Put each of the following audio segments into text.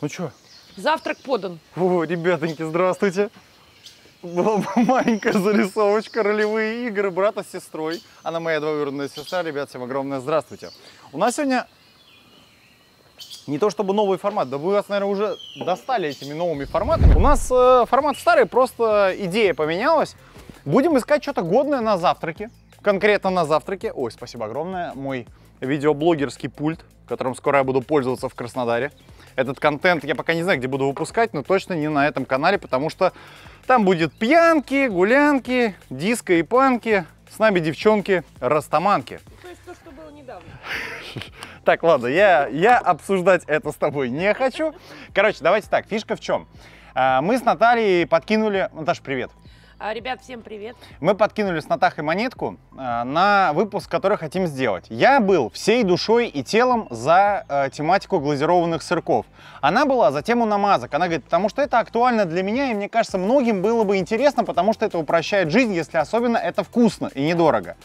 Ну что? Завтрак подан. О, ребятоньки, здравствуйте. Была бы маленькая зарисовочка, ролевые игры брата с сестрой. Она моя двоюродная сестра. Ребят, всем огромное здравствуйте. У нас сегодня не то чтобы новый формат, да вы вас, наверное, уже достали этими новыми форматами. У нас э, формат старый, просто идея поменялась. Будем искать что-то годное на завтраке. Конкретно на завтраке. Ой, спасибо огромное. Мой видеоблогерский пульт, которым скоро я буду пользоваться в Краснодаре. Этот контент я пока не знаю, где буду выпускать, но точно не на этом канале, потому что там будет пьянки, гулянки, диско и панки. С нами девчонки растаманки. То есть то, что было недавно. Так, ладно, я, я обсуждать это с тобой не хочу. Короче, давайте так, фишка в чем? А, Мы с Натальей подкинули... Наташа, привет. А, ребят, всем привет. Мы подкинули с Натахой монетку а, на выпуск, который хотим сделать. Я был всей душой и телом за э, тематику глазированных сырков. Она была за тему намазок. Она говорит, потому что это актуально для меня, и мне кажется, многим было бы интересно, потому что это упрощает жизнь, если особенно это вкусно и недорого.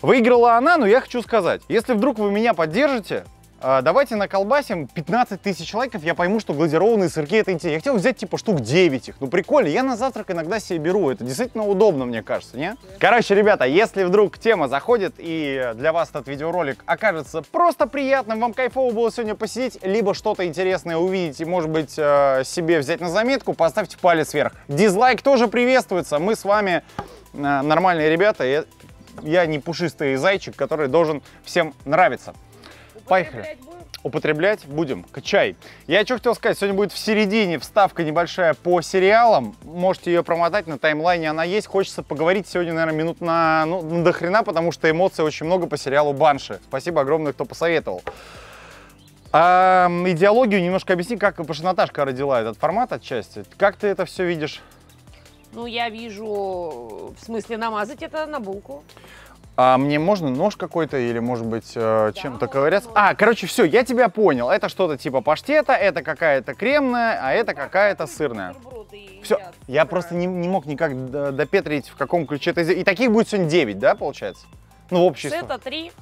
Выиграла она, но я хочу сказать, если вдруг вы меня поддержите, давайте наколбасим 15 тысяч лайков, я пойму, что глазированные сырки это интересно. Я хотел взять типа штук 9 их, ну прикольно, я на завтрак иногда себе беру, это действительно удобно, мне кажется, не? Короче, ребята, если вдруг тема заходит и для вас этот видеоролик окажется просто приятным, вам кайфово было сегодня посидеть, либо что-то интересное увидеть и, может быть, э, себе взять на заметку, поставьте палец вверх. Дизлайк тоже приветствуется, мы с вами э, нормальные ребята, я не пушистый зайчик, который должен всем нравиться. Поехали. Употреблять будем? Качай. Я что хотел сказать, сегодня будет в середине вставка небольшая по сериалам. Можете ее промотать, на таймлайне она есть. Хочется поговорить сегодня, наверное, минут на, ну, на до хрена, потому что эмоций очень много по сериалу Банши. Спасибо огромное, кто посоветовал. А, идеологию немножко объясни, как, потому что Наташка родила этот формат отчасти. Как ты это все видишь? Ну, я вижу, в смысле, намазать это на булку. А мне можно нож какой-то или, может быть, э, чем-то ковыряться? А, короче, все, я тебя понял. Это что-то типа паштета, это какая-то кремная, а это какая-то сырная. Все, я просто не, не мог никак допетрить, в каком ключе это... И таких будет сегодня 9, да, получается? Ну, в общей Сета 3,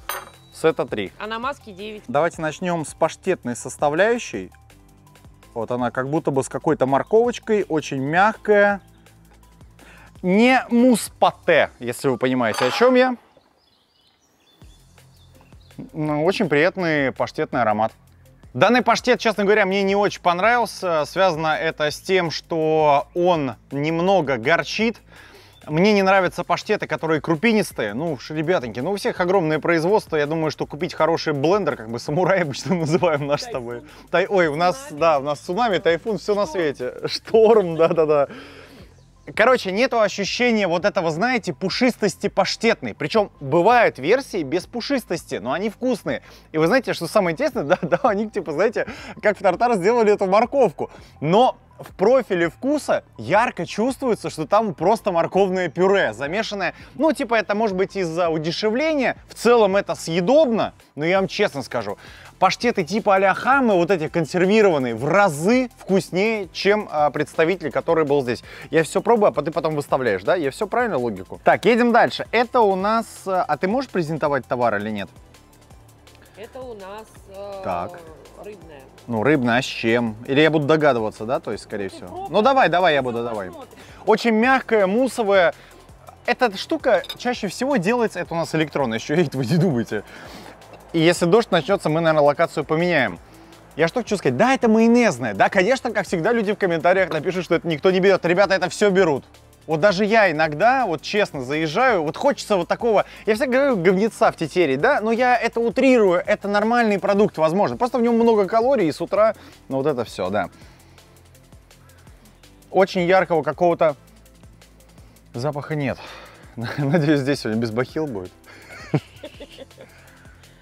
Сета 3. а намазки 9. Давайте начнем с паштетной составляющей. Вот она как будто бы с какой-то морковочкой, очень мягкая. Не муспате, если вы понимаете, о чем я. Ну, очень приятный паштетный аромат. Данный паштет, честно говоря, мне не очень понравился. Связано это с тем, что он немного горчит. Мне не нравятся паштеты, которые крупинистые. Ну ребятоньки, ну у всех огромное производство. Я думаю, что купить хороший блендер, как бы самурай обычно называем наш с тобой. Тай... Ой, у нас, Цунами. да, у нас цунами, тайфун, все на Шторм. свете. Шторм, да-да-да. Короче, нету ощущения вот этого, знаете, пушистости паштетной. Причем бывают версии без пушистости, но они вкусные. И вы знаете, что самое интересное, да, да, они типа, знаете, как в тартар сделали эту морковку. Но в профиле вкуса ярко чувствуется, что там просто морковное пюре, замешанное, ну, типа, это может быть из-за удешевления, в целом это съедобно, но я вам честно скажу, паштеты типа а-ля хамы, вот эти консервированные, в разы вкуснее, чем а, представитель, который был здесь. Я все пробую, а ты потом выставляешь, да? Я все правильно логику? Так, едем дальше. Это у нас... а, А ты можешь презентовать товар или нет? Это у нас э, Так. рыбная. Ну, рыбная, а с чем? Или я буду догадываться, да, то есть, скорее Ты всего? пробуй, Ну, давай, давай, я буду, давай. Очень мягкая, мусовая. Эта штука чаще всего делается, это у нас электронная, еще едет, вы не думайте. И если дождь начнется, мы, наверное, локацию поменяем. Я что хочу сказать? Да, это майонезная. Да, конечно, как всегда, люди в комментариях напишут, что это никто не берет. Ребята, это все берут. Вот даже я иногда, вот честно, заезжаю, вот хочется вот такого, я всегда говорю говнеца в тетере, да, но я это утрирую, это нормальный продукт, возможно. Просто в нем много калорий, и с утра, ну вот это все, да. Очень яркого какого-то запаха нет. Надеюсь, здесь сегодня без бахил будет.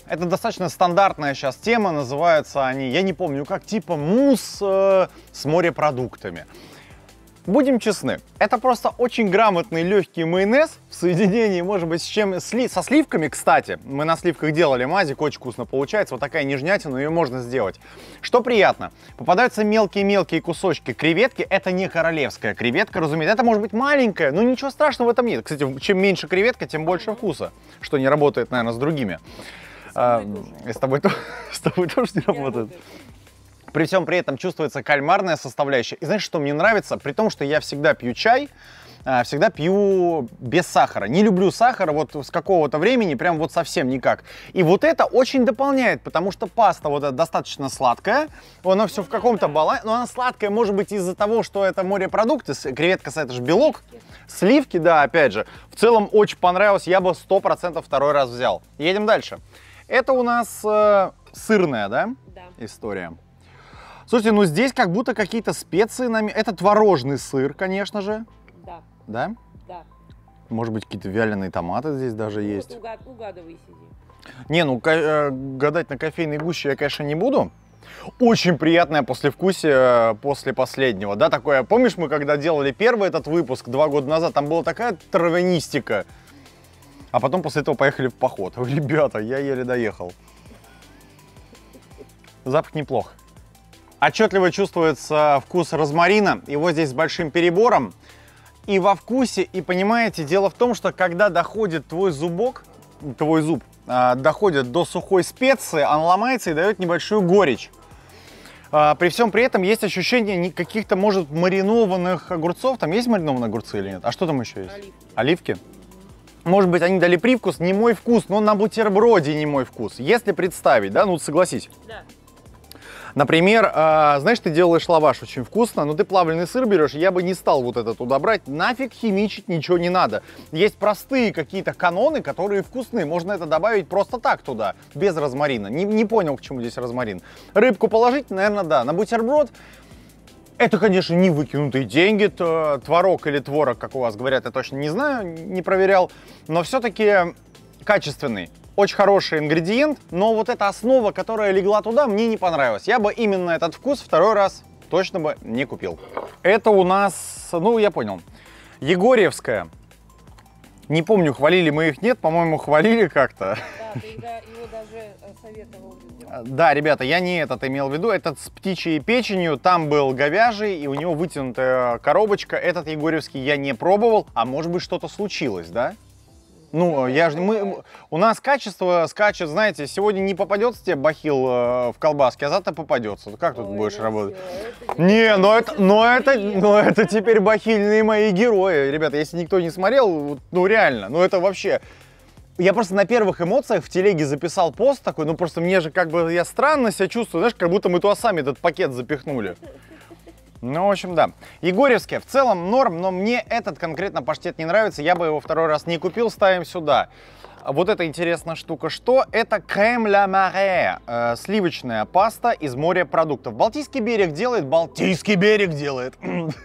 Это достаточно стандартная сейчас тема, называются они, я не помню как, типа мусс э, с морепродуктами. Будем честны, это просто очень грамотный легкий майонез в соединении, может быть, с чем сли- со сливками, кстати. Мы на сливках делали мазик, очень вкусно получается. Вот такая нежнятина, ее можно сделать. Что приятно, попадаются мелкие-мелкие кусочки креветки. Это не королевская креветка, разумеется. Это может быть маленькая, но ничего страшного в этом нет. Кстати, чем меньше креветка, тем больше вкуса, что не работает, наверное, с другими. С тобой, тобой тоже Не работает. При всем при этом чувствуется кальмарная составляющая. И знаешь, что мне нравится? При том, что я всегда пью чай, а, всегда пью без сахара. Не люблю сахара вот с какого-то времени, прям вот совсем никак. И вот это очень дополняет, потому что паста вот эта достаточно сладкая, она все в каком-то балансе, но она сладкая может быть из-за того, что это морепродукты, креветка это же белок, сливки, да, опять же. В целом очень понравилось, я бы 100% второй раз взял. Едем дальше. Это у нас э, сырная, да, Да. история. Слушайте, ну здесь как будто какие-то специи. нами- Это творожный сыр, конечно же. Да. Да? Да. Может быть, какие-то вяленые томаты здесь даже есть. Вот угад- угадывай сиди. Не, ну э, гадать на кофейной гуще я, конечно, не буду. Очень приятное послевкусие э, после последнего, да, такое. Помнишь, мы когда делали первый этот выпуск два года назад, там была такая травянистика. А потом после этого поехали в поход. Ребята, я еле доехал. Запах неплох. Отчетливо чувствуется вкус розмарина. Его здесь с большим перебором. И во вкусе, и понимаете, дело в том, что когда доходит твой зубок, твой зуб, а, доходит до сухой специи, он ломается и дает небольшую горечь. А, При всем при этом есть ощущение каких-то, может, маринованных огурцов. Там есть маринованные огурцы или нет? А что там еще есть? Оливки. Оливки? Может быть, они дали привкус, не мой вкус, но на бутерброде не мой вкус. Если представить, да, ну согласись. Да. Например, а, знаешь, ты делаешь лаваш очень вкусно, но ты плавленый сыр берешь, я бы не стал вот это туда брать. Нафиг химичить ничего не надо. Есть простые какие-то каноны, которые вкусные. Можно это добавить просто так туда, без розмарина. Не, не понял, к чему здесь розмарин. Рыбку положить, наверное, да. На бутерброд это, конечно, не выкинутые деньги, т- творог или творог, как у вас говорят, я точно не знаю, не проверял, но все-таки качественный. Очень хороший ингредиент, но вот эта основа, которая легла туда, мне не понравилась. Я бы именно этот вкус второй раз точно бы не купил. Это у нас, ну, я понял, Егорьевская. Не помню, хвалили мы их, нет, по-моему, хвалили как-то. Да, ты да- его даже э, советовал людям. Да, ребята, я не этот имел в виду. Этот с птичьей печенью, там был говяжий, и у него вытянутая коробочка. Этот егорьевский я не пробовал, а может быть что-то случилось, да? Ну, я же, мы, у нас качество скачет, знаете, сегодня не попадется тебе бахил э, в колбаске, а завтра попадется. Как тут Ой, будешь ну работать? это Не, но это, но это, но это теперь бахильные мои герои. Ребята, если никто не смотрел, ну реально, ну это вообще... Я просто на первых эмоциях в телеге записал пост такой, ну просто мне же как бы я странно себя чувствую, знаешь, как будто мы туда сами этот пакет запихнули. Ну, в общем, да. Егорьевские в целом норм, но мне этот конкретно паштет не нравится, я бы его второй раз не купил, ставим сюда. Вот эта интересная штука, что это крем ля маре, э, сливочная паста из морепродуктов. Балтийский берег делает, Балтийский берег делает.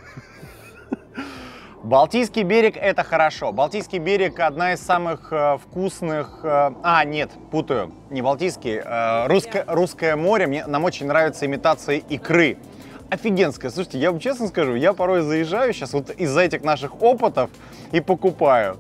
Балтийский берег это хорошо. Балтийский берег одна из самых э, вкусных. э, а, нет, путаю. Не Балтийский, э, русское, русское море. Мне, нам очень нравится имитация икры. Офигенская. Слушайте, я вам честно скажу, я порой заезжаю сейчас вот из-за этих наших опытов и покупаю.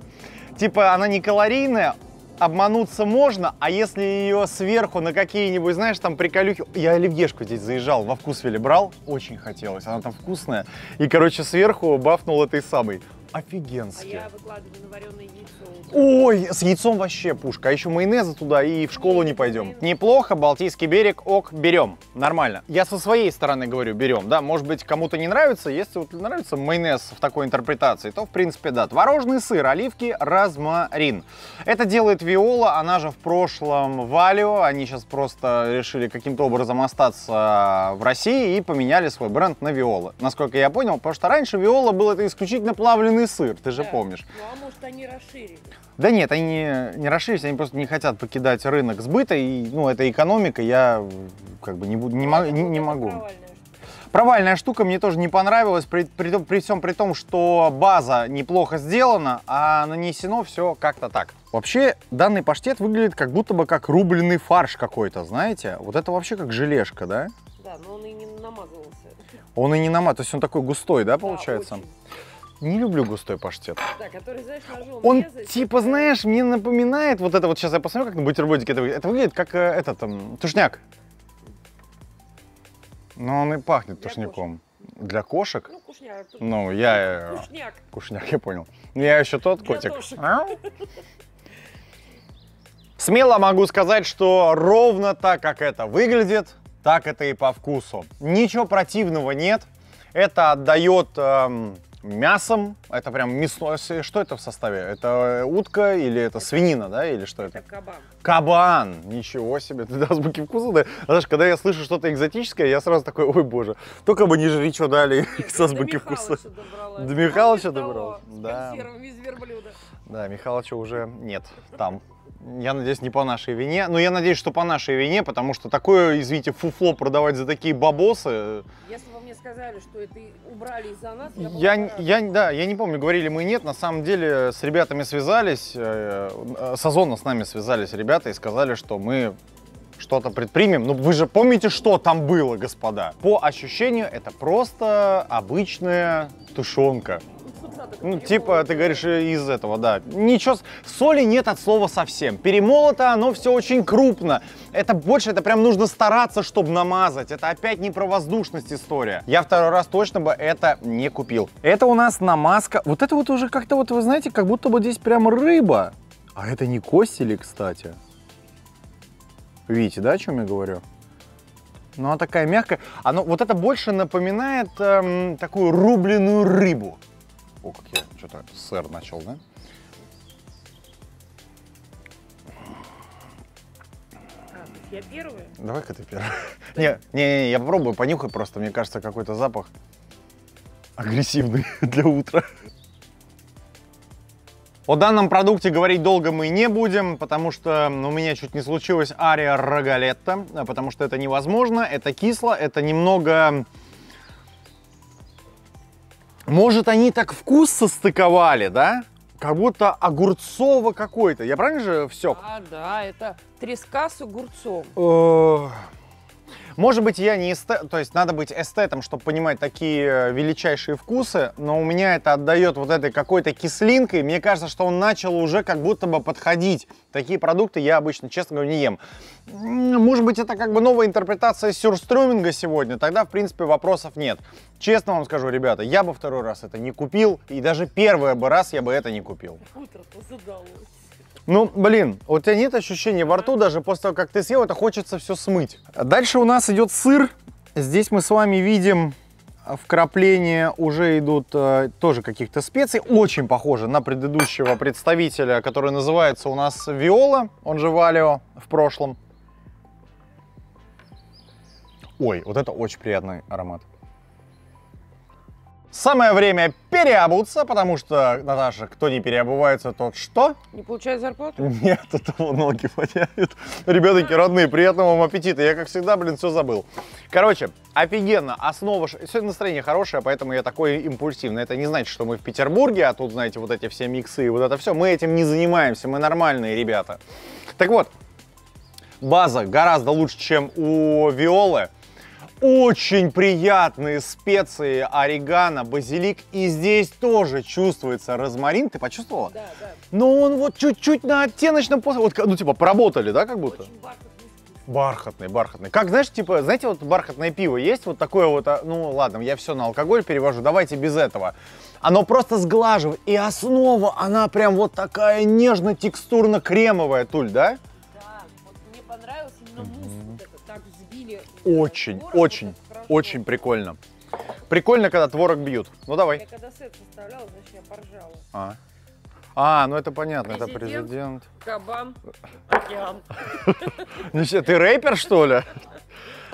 Типа она не калорийная, обмануться можно, а если ее сверху на какие-нибудь, знаешь, там приколюхи... Я оливьешку здесь заезжал, во вкусвиле брал, очень хотелось, она там вкусная. И, короче, сверху бафнул этой самой. А Офигенски. я выкладываю на вареное яйцо. Ой, с яйцом вообще пушка. А еще майонеза туда и в школу не пойдем. Неплохо, Балтийский берег, ок, берем. Нормально. Я со своей стороны говорю, берем. Да, может быть, кому-то не нравится. Если вот нравится майонез в такой интерпретации, то, в принципе, да. Творожный сыр, оливки, розмарин. Это делает Виола, она же в прошлом Валио. Они сейчас просто решили каким-то образом остаться в России и поменяли свой бренд на Виола. Насколько я понял, потому что раньше Виола был это исключительно плавленый сыр, ты же Да. помнишь. Ну а может они расширили? Да нет, они не, не расширились, они просто не хотят покидать рынок сбыта, и, ну, это экономика, я как бы не, буду, не, Это не- не могу. провальная штука. Провальная штука мне тоже не понравилась, при, при, при всем при том, что база неплохо сделана, а нанесено все как-то так. Вообще, данный паштет выглядит как будто бы как рубленый фарш какой-то, знаете? Вот это вообще как желешка, да? Да, но он и не намазывался. Он и не намат, то есть он такой густой, да, Да, получается? очень. Не люблю густой паштет. Да, который, знаешь, ножом Он резать, типа, знаешь, мне напоминает вот это вот сейчас я посмотрю, как на бутербродике это выглядит. Это выглядит как э, этот там тушняк. Но он и пахнет Для тушняком. Для кошек? Ну, кушняк. тут Ну, я... э, Кушняк. Кушняк, я понял. Я еще тот Для котик. кошек. Смело могу сказать, что ровно так, как это выглядит, так это и по вкусу. Ничего противного нет. Это отдает эм, мясом. Это прям мясное. Что это в составе? Это утка или это свинина, да? Или что это? Это кабан. Кабан! Ничего себе, ты до азбуки вкуса, да? Знаешь, когда я слышу что-то экзотическое, я сразу такой, ой боже, только бы не жри, что дали с азбуки вкуса. До Михалыча добралась? Да. Да, Михалыча уже нет там. Я надеюсь, не по нашей вине. Но я надеюсь, что по нашей вине, потому что такое, извините, фуфло продавать за такие бабосы. Если бы сказали, что это убрали из-за нас, я, Я, я, да, я не помню, говорили мы нет. На самом деле с ребятами связались, э, э, с Озона с нами связались ребята и сказали, что мы что-то предпримем. Ну вы же помните, что там было, господа? По ощущению, это просто обычная тушенка. Ну, типа, ты говоришь, из этого, да. Ничего, с- соли нет от слова совсем. Перемолото, оно все очень крупно. Это больше, это прям нужно стараться, чтобы намазать. Это опять не про воздушность история. Я второй раз точно бы это не купил. Это у нас намазка. Вот это вот уже как-то вот, вы знаете, как будто бы здесь прям рыба. А это не костили, кстати. Видите, да, о чем я говорю? Ну, она такая мягкая. Оно, вот это больше напоминает эм, такую рубленую рыбу. О, как я что-то сыр начал, да? Я первая? Давай-ка ты первый. Не, не, не, я попробую, понюхай просто. Мне кажется, какой-то запах агрессивный для утра. О данном продукте говорить долго мы не будем, потому что у меня чуть не случилось ария рогалетта, а, потому что это невозможно, это кисло, это немного... Может, они так вкус состыковали, да? Как будто огурцово какой-то. Я правильно же все А, да, это треска с огурцом. Может быть, я не эстет, то есть надо быть эстетом, чтобы понимать такие э, величайшие вкусы, но у меня это отдает вот этой какой-то кислинкой. Мне кажется, что он начал уже как будто бы подходить. Такие продукты я обычно, честно говоря, не ем. Может быть, это как бы новая интерпретация сюрстрёминга сегодня, тогда, в принципе, вопросов нет. Честно вам скажу, ребята, я бы второй раз это не купил, и даже первый бы раз я бы это не купил. Утро-то задалось. Ну, блин, у тебя нет ощущения во рту, даже после того, как ты съел, это хочется все смыть. Дальше у нас идет сыр. Здесь мы с вами видим э, вкрапления уже идут э, тоже каких-то специй. Очень похоже на предыдущего представителя, который называется у нас Виола, он же Валио в прошлом. Ой, вот это очень приятный аромат. Самое время переобуться, потому что, Наташа, кто не переобувается, тот что? Не получает зарплату? Нет, это ноги воняют. Ребятки, родные, приятного вам аппетита. Я, как всегда, блин, все забыл. Короче, офигенно. Основа... Сегодня настроение хорошее, поэтому я такой импульсивный. Это не значит, что мы в Петербурге, а тут, знаете, вот эти все миксы и вот это все. Мы этим не занимаемся, мы нормальные ребята. Так вот, база гораздо лучше, чем у Виолы. Очень приятные специи, орегано, базилик. И здесь тоже чувствуется розмарин. Ты почувствовала? Да, да. Но он вот чуть-чуть на оттеночном после, вот, ну типа поработали, да, как будто? Очень бархатный. Бархатный, бархатный. Как, знаешь, типа, знаете, вот бархатное пиво есть вот такое вот, а, ну ладно, я все на алкоголь перевожу, давайте без этого. Оно просто сглаживает, и основа, она прям вот такая нежно-текстурно-кремовая, Туль, да? Очень, очень, очень прикольно. Прикольно, когда творог бьют. Ну Я давай. когда сет составляла, значит, я поржала. А, а ну это понятно, это Президент. президент. Кабан, океан. Ты рэпер, что ли?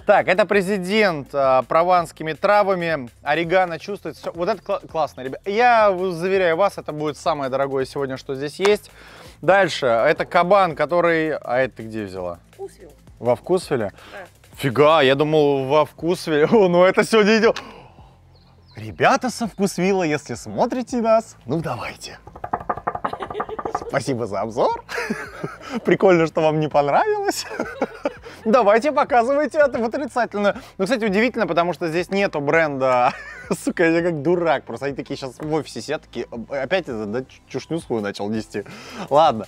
Так, это президент а, прованскими травами. Орегано чувствуется. Вот это кла- классно, ребят. Я заверяю вас, это будет самое дорогое сегодня, что здесь есть. Дальше, это кабан, который... А это ты где взяла? Вкусвил. Во вкусвеле? Да. Фига, я думал, во вкусвеле. О, ну это сегодня идет. Ребята со вкусвилла, если смотрите нас, ну давайте. Спасибо за обзор. Прикольно, что вам не понравилось. Давайте показывайте это в отрицательную. Ну, кстати, удивительно, потому что здесь нету бренда. Сука, я как дурак. Просто они такие сейчас в офисе сидят, такие, опять это, да, чушню свою начал нести. Ладно.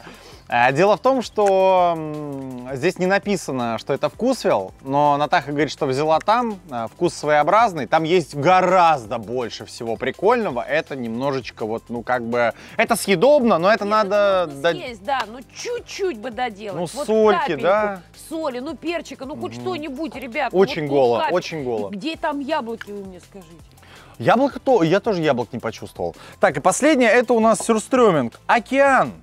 А, Дело в том, что здесь не написано, что это вкусвел, но Натаха говорит, что взяла там, а, вкус своеобразный, там есть гораздо больше всего прикольного, это немножечко вот, ну как бы, это съедобно, но это Нет, надо... можно до- съесть, да, ну чуть-чуть бы доделать. Ну, Вот сольки, капельку да. Соли, ну перчика, ну хоть Мгм. что-нибудь, ребят. Очень ну, вот голо, капельку. очень голо. Где там яблоки, вы мне скажите? Яблоко то, я тоже яблок не почувствовал. Так, и последнее, это у нас сюрстрёминг. Океан.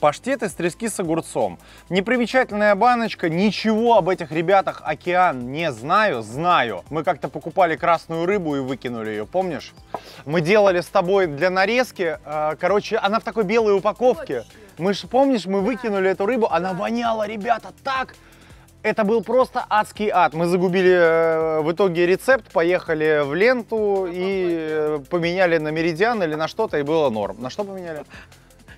Паштет из трески с огурцом. Непримечательная баночка, ничего об этих ребятах океан не знаю, знаю. Мы как-то покупали красную рыбу и выкинули ее, помнишь? Мы делали с тобой для нарезки, э, короче, она в такой белой упаковке. Мы же, помнишь, мы выкинули эту рыбу, она воняла, ребята, так. Это был просто адский ад. Мы загубили э, в итоге рецепт, поехали в ленту и э, поменяли на меридиан или на что-то, и было норм. На что поменяли?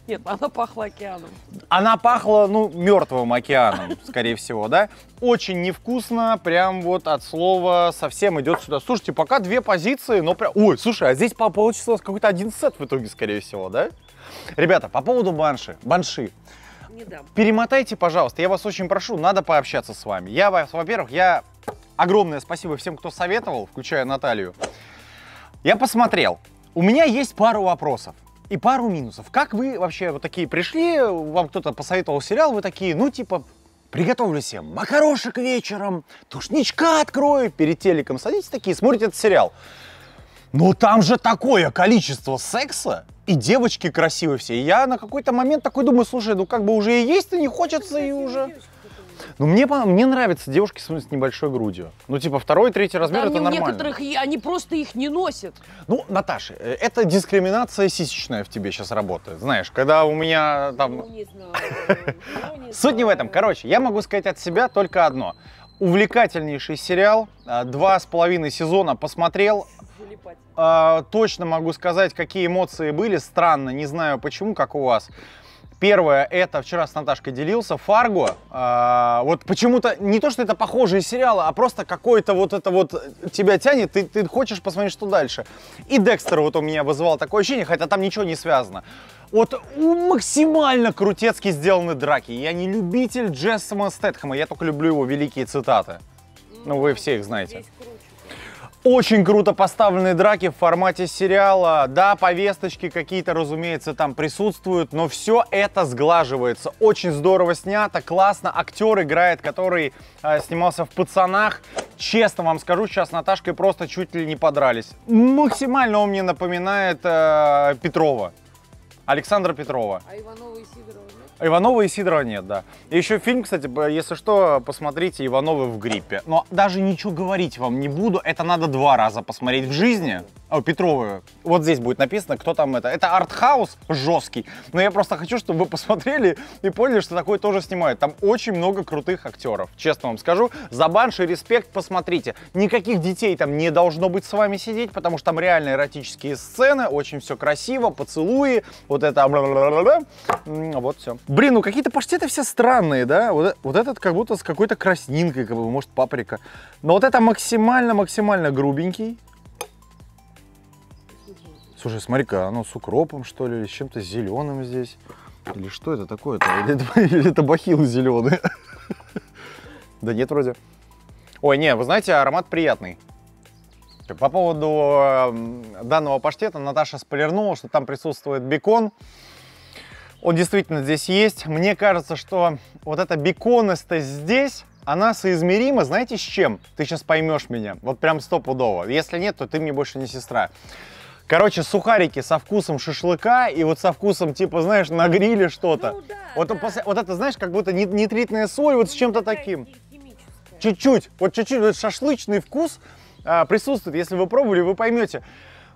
Нет, она пахла океаном. Она пахла, ну, мертвым океаном, скорее всего, да? Очень невкусно, прям вот от слова совсем идет сюда. Слушайте, пока две позиции, но прям... Ой, слушай, а здесь по- получится какой-то один сет в итоге, скорее всего, да? Ребята, по поводу банши, банши. Не дам. Перемотайте, пожалуйста, я вас очень прошу, надо пообщаться с вами. Я вас, во-первых, я огромное спасибо всем, кто советовал, включая Наталью. Я посмотрел. У меня есть пару вопросов и пару минусов. Как вы вообще вот такие пришли, вам кто-то посоветовал сериал, вы такие, ну типа, приготовлю себе макарошек вечером, тушничка открою, перед телеком садитесь такие, смотрите этот сериал. Но там же такое количество секса, и девочки красивые все. И я на какой-то момент такой думаю, слушай, ну как бы уже и есть-то не хочется, и уже... Ну мне, мне нравятся девушки с, с небольшой грудью. Ну типа второй, третий размер, Там это у нормально. некоторых они просто их не носят. Ну, Наташа, э, это дискриминация сисечная в тебе сейчас работает. Знаешь, когда у меня там... Ну, не знаю. Ну, не Суть не в этом. Короче, я могу сказать от себя только одно. Увлекательнейший сериал, а, два с половиной сезона посмотрел. А, точно могу сказать, какие эмоции были. Странно, не знаю почему, как у вас. Первое, это вчера с Наташкой делился, Фарго. А, вот почему-то не то, что это похожие сериалы, а просто какой-то вот это вот тебя тянет, ты, ты хочешь посмотреть, что дальше. И Декстер вот у меня вызывал такое ощущение, хотя там ничего не связано. Вот максимально крутецки сделаны драки. Я не любитель Джессама Стэтхэма, я только люблю его великие цитаты. Ну, вы все их знаете. Здесь круче. Очень круто поставленные драки в формате сериала. Да, повесточки какие-то, разумеется, там присутствуют, но все это сглаживается. Очень здорово снято, классно. Актер играет, который э, снимался в «Пацанах». Честно вам скажу, сейчас с Наташкой просто чуть ли не подрались. Максимально он мне напоминает э, Петрова. Александра Петрова. А Иванова и Сидорова? Иванова и Сидорова нет, да. И еще фильм, кстати, если что, посмотрите «Ивановы в гриппе». Но даже ничего говорить вам не буду, это надо два раза посмотреть в жизни. О, Петровы. Вот здесь будет написано, кто там это. Это артхаус жесткий. Но я просто хочу, чтобы вы посмотрели и поняли, что такое тоже снимают. Там очень много крутых актеров, честно вам скажу. За банши респект, посмотрите. Никаких детей там не должно быть с вами сидеть, потому что там реально эротические сцены, очень все красиво, поцелуи, вот это Вот все. Блин, ну какие-то паштеты все странные, да? Вот, вот этот как будто с какой-то краснинкой, как бы, может, паприка. Но вот это максимально-максимально грубенький. Слушай, смотри-ка, оно с укропом, что ли, или с чем-то зеленым здесь. Или что это такое-то? Или или это бахилы зеленые? Да нет, вроде. Ой, не, вы знаете, аромат приятный. По поводу эм, данного паштета Наташа спойлернула, что там присутствует бекон. Он действительно здесь есть. Мне кажется, что вот эта беконистость здесь, она соизмерима, знаете, с чем? Ты сейчас поймешь меня. Вот прям стопудово. Если нет, то ты мне больше не сестра. Короче, сухарики со вкусом шашлыка и вот со вкусом, типа, знаешь, на гриле что-то. Ну да, вот, да. после- вот это, знаешь, как будто нит- нитритная соль вот с Ну, чем-то таким. Чуть-чуть, вот чуть-чуть, вот шашлычный вкус а, присутствует. Если вы пробовали, вы поймете.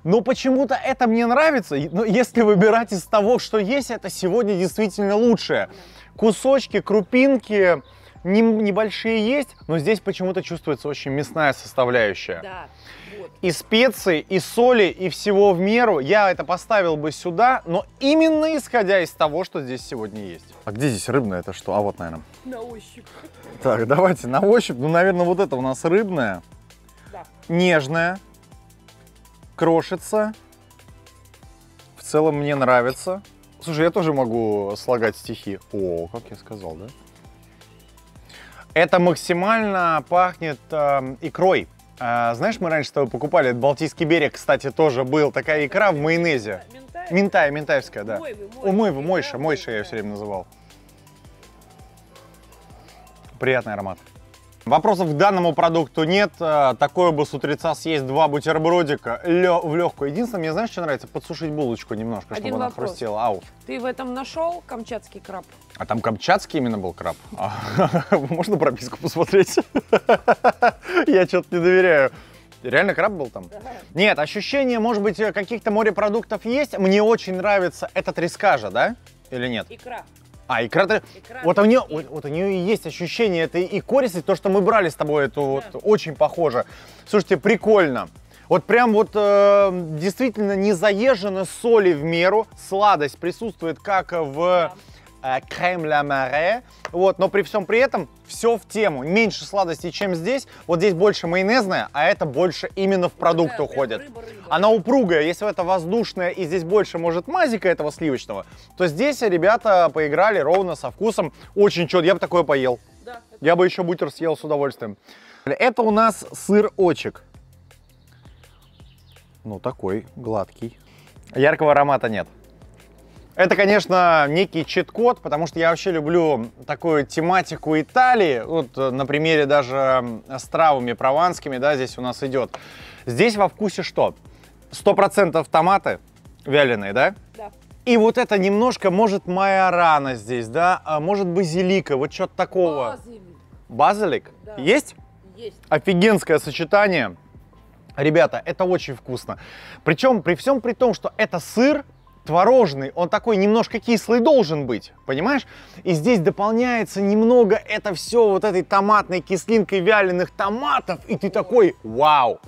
Но почему-то это мне нравится. Но если выбирать из того, что есть, это сегодня действительно лучшее. Кусочки, крупинки не- небольшие есть, но здесь почему-то чувствуется очень мясная составляющая. Да, вот. И специй, и соли, и всего в меру. Я это поставил бы сюда, но именно исходя из того, что здесь сегодня есть. А где здесь рыбное это что? А вот, наверное. На ощупь. Так, давайте на ощупь. Ну, наверное, вот это у нас рыбная, Да. нежная, крошится. В целом мне нравится. Слушай, я тоже могу слагать стихи. О, как я сказал, да? Это максимально пахнет э, икрой. А, знаешь, мы раньше с тобой покупали, Балтийский берег, кстати, тоже был, такая икра в майонезе. Ментай? Минтай, ментаевская, да. Мойвы, О, мойва, мойвы, мойша, мойша я ее все время называл. Приятный аромат. Вопросов к данному продукту нет. А, Такое бы с утреца съесть два бутербродика лё- в легкую. Единственное, мне знаешь, что нравится? Подсушить булочку немножко, Один чтобы она вопрос. хрустела. Ау. Ты в этом нашел камчатский краб? А там камчатский именно был краб? А, Можно прописку посмотреть? Я что-то не доверяю. Реально краб был там? Нет, ощущение, может быть, э, каких-то морепродуктов есть. Мне очень нравится. Это трескажа, да? Или нет? Икра. А, икра... Икра. Вот у нее, вот, у нее и есть ощущение этой и користи, то, что мы брали с тобой, это вот очень похоже. Слушайте, прикольно. Вот прям вот э, действительно не заезжено соли в меру, сладость присутствует как в э, крем ля маре, вот, но при всем при этом все в тему. Меньше сладости, чем здесь. Вот здесь больше майонезная, а это больше именно в продукт уходит. Она упругая, если это воздушная и здесь больше может мазика этого сливочного, то здесь ребята поиграли ровно со вкусом. Очень четко, я бы такое поел. Да, Я бы еще бутер съел с удовольствием. Это у нас сыр-очек. Ну, такой гладкий. Яркого аромата нет. Это, конечно, некий чит-код, потому что я вообще люблю такую тематику Италии. Вот э, на примере даже с травами прованскими, да, здесь у нас идет. Здесь во вкусе что? 100% томаты вяленые, да? Да. И вот это немножко, может, майорана здесь, да? А может, базилика, вот что-то такого. Базилик. Базилик? Да. Есть? Есть. Офигенское сочетание. Ребята, это очень вкусно. Причем при всем при том, что это сыр творожный, он такой немножко кислый должен быть, понимаешь? И здесь дополняется немного это все вот этой томатной кислинкой вяленых томатов, и ты такой, вау!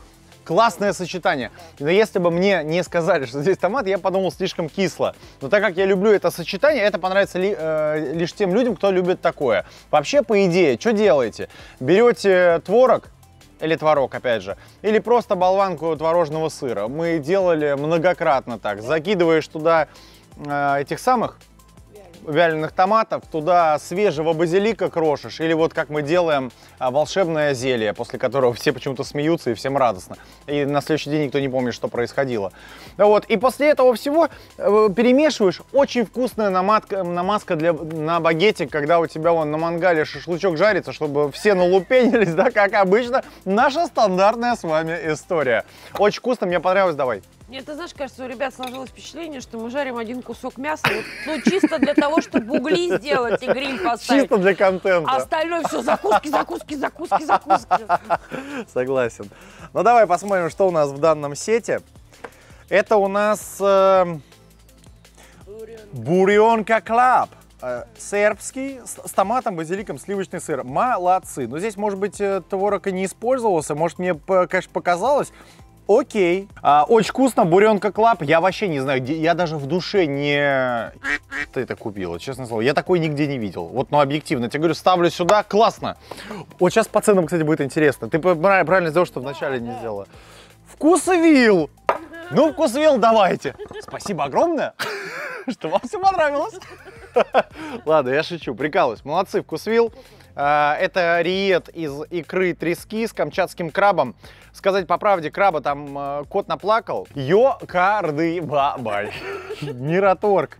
Классное сочетание. Но если бы мне не сказали, что здесь томат, я подумал слишком кисло. Но так как я люблю это сочетание, это понравится ли- э, лишь тем людям, кто любит такое. Вообще, по идее, что делаете? Берете творог, или творог, опять же, или просто болванку творожного сыра. Мы делали многократно так. Закидываешь туда э, этих самых вяленых томатов, туда свежего базилика крошишь, или вот как мы делаем а, волшебное зелье, после которого все почему-то смеются и всем радостно. И на следующий день никто не помнит, что происходило. Вот. И после этого всего э, перемешиваешь. Очень вкусная намазка, намазка для, на багете, когда у тебя вон на мангале шашлычок жарится, чтобы все налупенились, да, как обычно. Наша стандартная с вами история. Очень вкусно, мне понравилось, давай. Нет, ты знаешь, кажется, у ребят сложилось впечатление, что мы жарим один кусок мяса, вот, ну, чисто для того, чтобы угли сделать и гриль поставить. Чисто для контента. А остальное все закуски, закуски, закуски, закуски. Согласен. Ну давай посмотрим, что у нас в данном сете. Это у нас э, буренка клаб. Э, сербский, с, с томатом, базиликом, сливочный сыр. Молодцы. Но здесь, может быть, э, творог и не использовался. Может, мне, конечно, показалось. Окей. А, очень вкусно, буренка клаб. Я вообще не знаю, где, я даже в душе не... Ты это купила, честное слово. Я такой нигде не видел. Вот, ну, объективно. Тебе говорю, ставлю сюда, классно. Вот сейчас по ценам, кстати, будет интересно. Ты пра- правильно сделал, что вначале не сделала. Вкусвил! Ну, вкусвил давайте. Спасибо огромное, что вам все понравилось. Ладно, я шучу, прикалываюсь. Молодцы, вкусвил. А, Это риет из икры трески с камчатским крабом. Сказать по правде, краба там э, кот наплакал. Йо-карды бабай. Мираторг.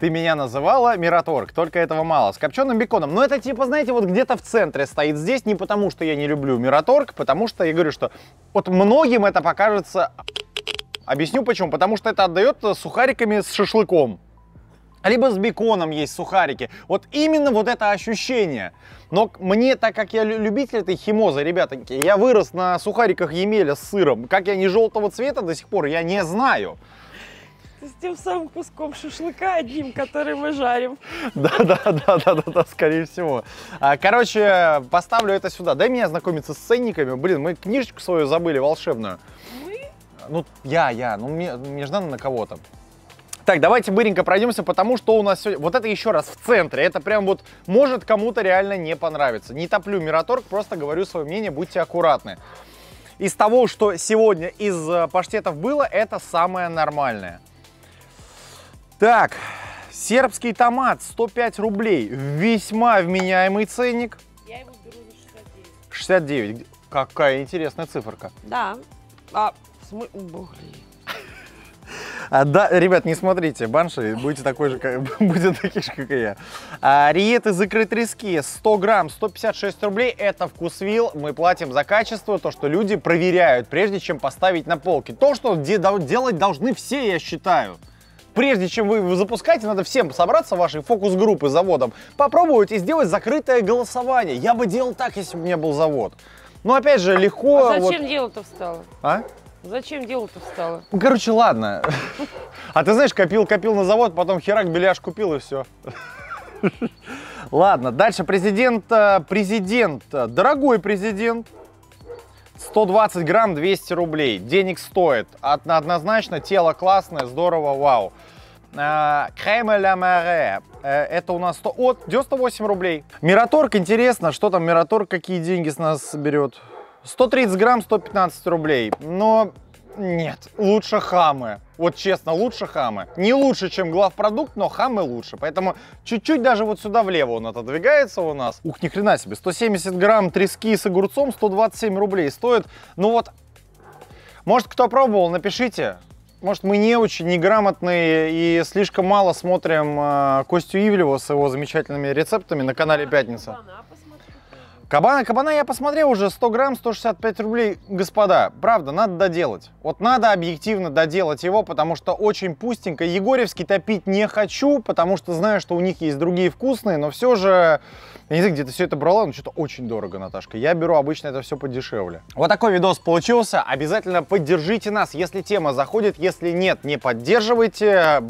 Ты меня называла Мираторг, только этого мало. С копченым беконом. Но это типа, знаете, вот где-то в центре стоит здесь. Не потому, что я не люблю Мираторг, потому что я говорю, что вот многим это покажется... Объясню почему. Потому что это отдает сухариками с шашлыком. Либо с беконом есть сухарики. Вот именно вот это ощущение. Но мне, так как я лю- любитель этой химозы, ребятоньки, я вырос на сухариках Емеля с сыром. Как я не желтого цвета до сих пор, я не знаю. С тем самым куском шашлыка одним, который мы жарим. Да, да, да, да, да, да, скорее всего. А, Короче, поставлю это сюда. Дай мне ознакомиться с ценниками. Блин, мы книжечку свою забыли волшебную. Мы? Ну, я, я, ну мне, мне же надо на кого-то. Так, давайте быренько пройдемся, потому что у нас сегодня... Вот это еще раз в центре. Это прям вот может кому-то реально не понравиться. Не топлю Мираторг, просто говорю свое мнение, будьте аккуратны. Из того, что сегодня из э, паштетов было, это самое нормальное. Так, сербский томат 105 рублей. Весьма вменяемый ценник. Я его беру за 69. 69. Какая интересная циферка. Да. А, в смы- Блин. А, да, ребят, не смотрите, банши, будете такой же, как, будете такие же, как и я. А, риеты из икры трески 100 грамм, 156 рублей. Это вкусвилл. Мы платим за качество, то, что люди проверяют, прежде чем поставить на полки. То, что де- делать должны все, я считаю. Прежде чем вы запускаете, надо всем собраться в вашей фокус-группы заводом, попробовать и сделать закрытое голосование. Я бы делал так, если бы у меня был завод. Но опять же, легко... А вот- зачем дело-то встало? А? Зачем дело-то встало? Ну, короче, ладно. А ты знаешь, копил, копил на завод, потом херак беляш купил и все. Ладно, дальше президент, э, президент, дорогой президент. 120 грамм 200 рублей. Денег стоит. Одно- Однозначно тело классное, здорово, вау. Крем ля Маре. Э, Это у нас 100, от 98 рублей. Мираторг, интересно, что там Мираторг, какие деньги с нас берет. 130 грамм, 115 рублей. Но нет, лучше хамы. Вот честно, лучше хамы. Не лучше, чем главпродукт, но хамы лучше. Поэтому чуть-чуть даже вот сюда влево он отодвигается у нас. Ух, ни хрена себе. 170 грамм трески с огурцом, 127 рублей стоит. Ну вот, может, кто пробовал, напишите. Может, мы не очень неграмотные и слишком мало смотрим э, Костю Ивлева с его замечательными рецептами на канале «Пятница». Кабана кабана я посмотрел уже 100 грамм, 165 рублей. Господа, правда, надо доделать. Вот надо объективно доделать его, потому что очень пустенько. Егоревский топить не хочу, потому что знаю, что у них есть другие вкусные, но все же... Я не знаю, где ты все это брала, но что-то очень дорого, Наташка. Я беру обычно это все подешевле. Вот такой видос получился. Обязательно поддержите нас, если тема заходит. Если нет, не поддерживайте.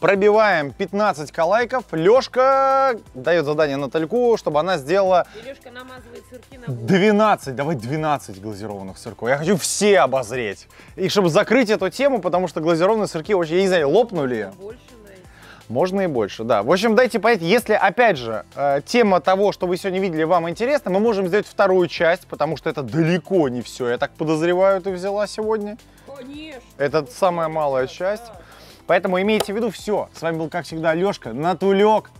Пробиваем 15 лайков. Лешка дает задание Натальку, чтобы она сделала Илюшка намазывает сырки на булку. 12, давай 12 глазированных сырков. Я хочу все обозреть. И чтобы закрыть эту тему, потому что глазированные сырки очень, я не знаю, лопнули. Больше. Можно и больше, да. В общем, дайте понять, если, опять же, э, тема того, что вы сегодня видели, вам интересна, мы можем сделать вторую часть, потому что это далеко не все. Я так подозреваю, ты взяла сегодня. Конечно. Это самая малая часть. Поэтому имейте в виду все. С вами был, как всегда, Лешка, Натулек.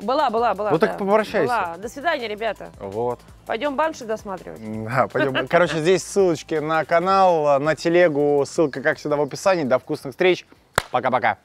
Была, была, была. Ну так да. попрощайся. Была. До свидания, ребята. Вот. Пойдем банши досматривать. Да, пойдем. Короче, здесь ссылочки на канал, на телегу, ссылка, как всегда, в описании. До вкусных встреч. Пока-пока.